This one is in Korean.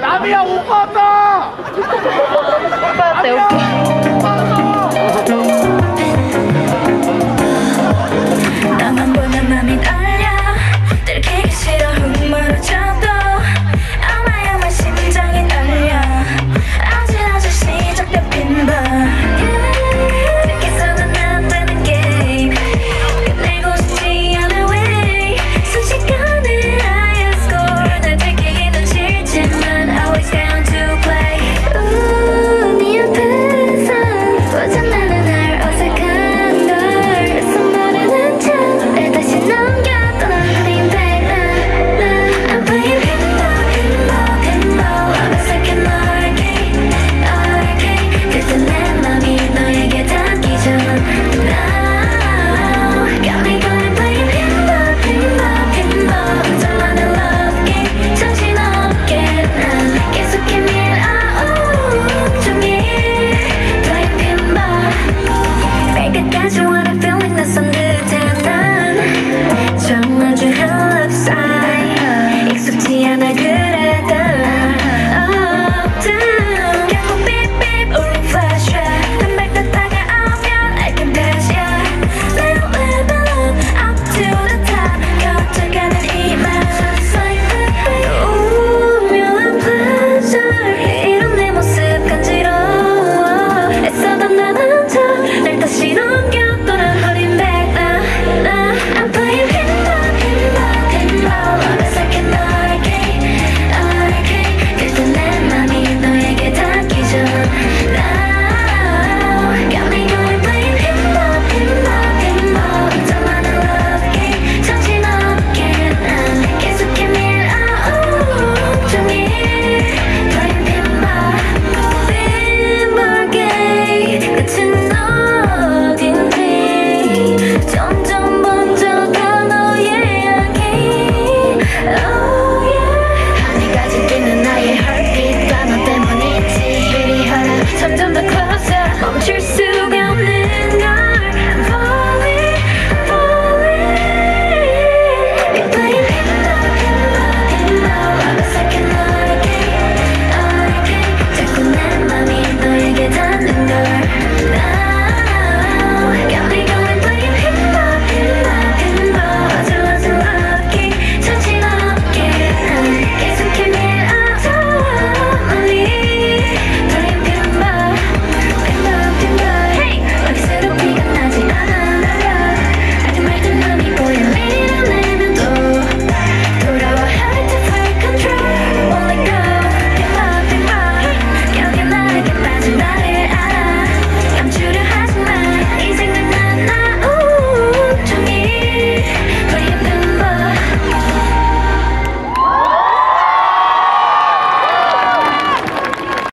남이야 오빠 왔다 오빠 어때? 오케이. Dance, you wanna feel like cause